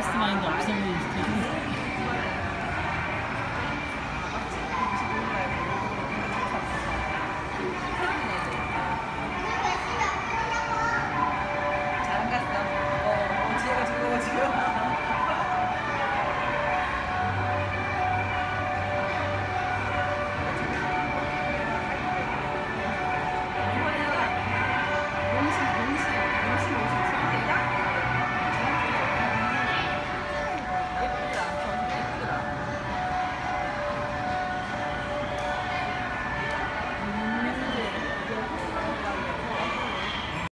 Hangisi Wine Labs